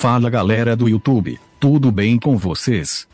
Fala galera do YouTube, tudo bem com vocês?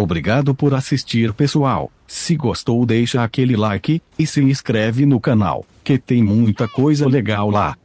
Obrigado por assistir pessoal. Se gostou deixa aquele like, e se inscreve no canal, que tem muita coisa legal lá.